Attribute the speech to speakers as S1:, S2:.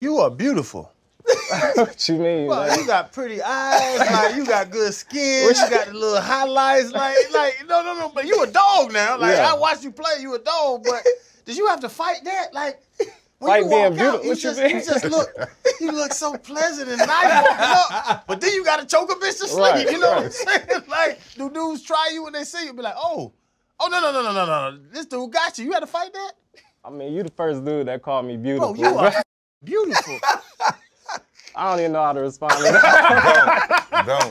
S1: You are beautiful.
S2: what you mean?
S1: Well,
S2: man?
S1: you got pretty eyes, like you got good skin, you got the little highlights, like like no no no, but you a dog now. Like
S2: Yeah.
S1: I watched you play, you a dog, but did you have to fight that? Like when
S2: Fight
S1: you
S2: being
S1: walk
S2: beautiful?
S1: out, you
S2: What you
S1: just
S2: mean?
S1: you just look you look so pleasant and nice walking up, but then you gotta choke a bitch to sleep.
S2: Right,
S1: you know what I'm saying? Like do dudes try you when they see you, be like, oh, oh no no no no no no, this dude got you. You had to fight that,
S2: I mean, you the first dude that called me oh, beautiful.
S1: bro. You are beautiful.
S2: I don't even know how to respond to that.
S3: Don't.